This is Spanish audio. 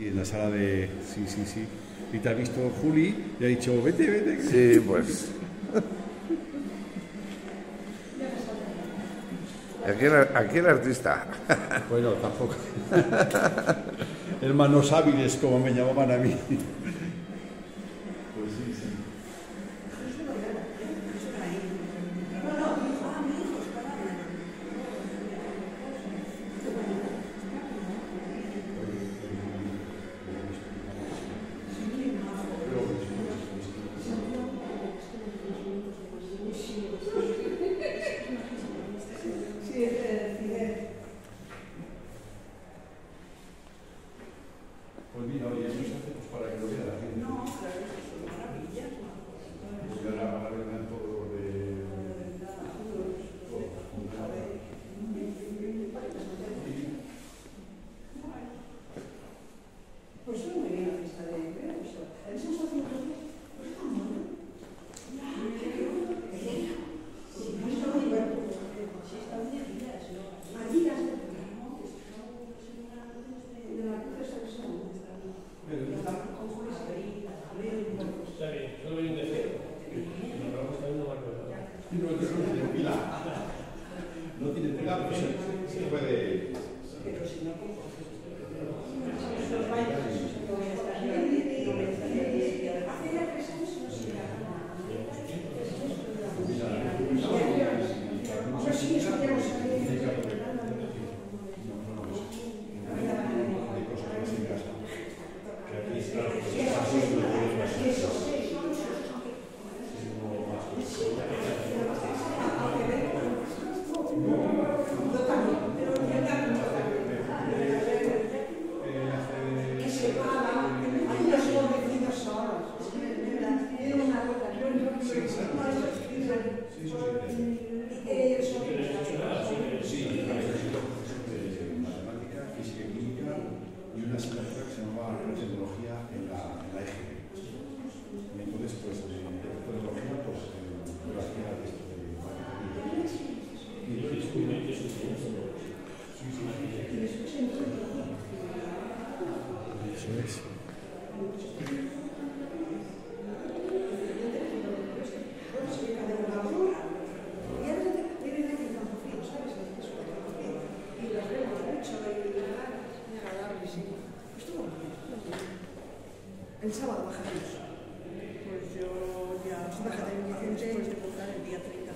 Y en la sala de... Sí, sí, sí. Y te ha visto Juli y ha dicho, vete, vete. Sí, pues. Aquel, aquel artista. Bueno, tampoco. Hermanos hábiles, como me llamaban a mí. Well, you know, you No tiene pila. No tiene pila, pero sí, sí puede. tecnología en la, en la EGB. Y entonces, pues, de tecnología, pues, yo hacía esto de Eso es. El sábado baja Pues yo ya. Baja 17 después de votar el día 30.